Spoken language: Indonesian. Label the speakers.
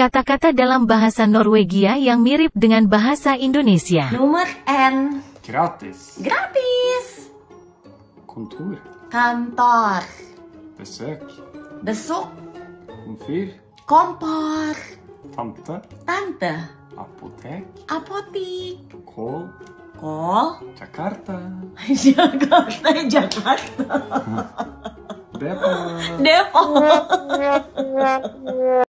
Speaker 1: Kata-kata dalam bahasa Norwegia yang mirip dengan bahasa Indonesia.
Speaker 2: Nomor N.
Speaker 3: Gratis.
Speaker 2: Gratis.
Speaker 3: Kontor.
Speaker 2: Kantor.
Speaker 3: Besök.
Speaker 2: Besok.
Speaker 3: Komfyr.
Speaker 2: Kompor.
Speaker 3: Tante.
Speaker 2: Tante.
Speaker 3: Apotek.
Speaker 2: Apotik.
Speaker 3: Kol.
Speaker 2: Kol.
Speaker 3: Jakarta.
Speaker 2: Jakarta. Jakarta.
Speaker 3: Depo.
Speaker 2: Depok.